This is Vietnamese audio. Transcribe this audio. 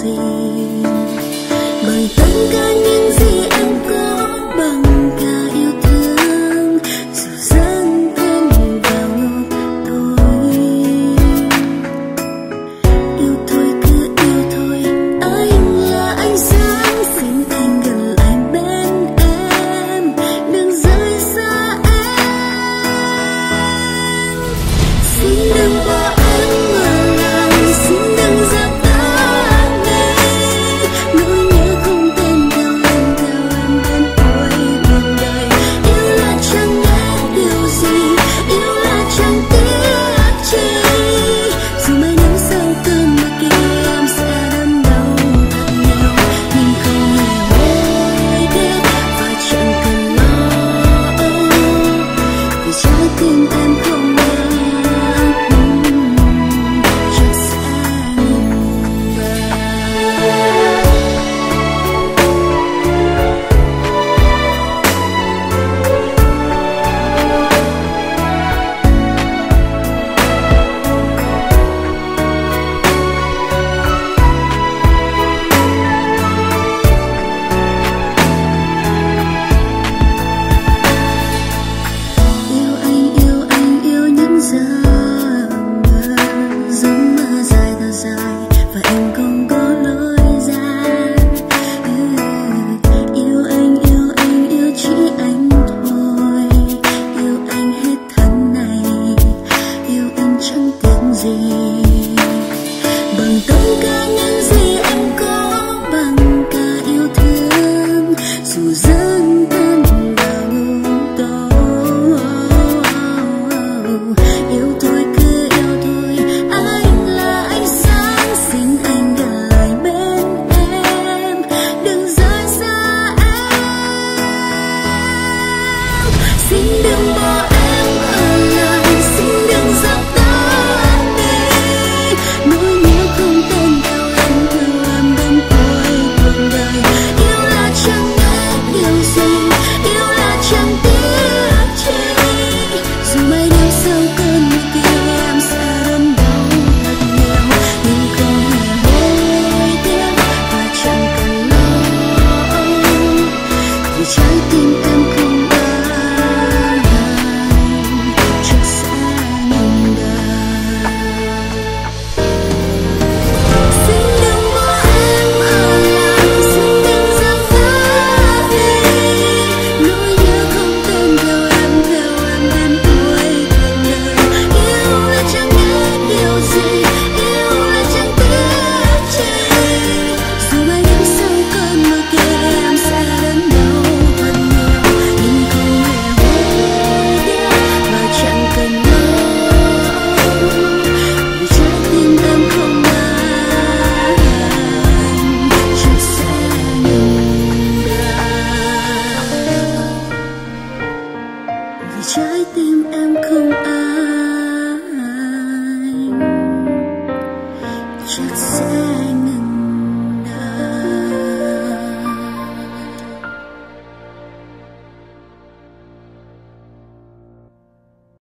see. 成功 change. trái tim em không ai chắc sẽ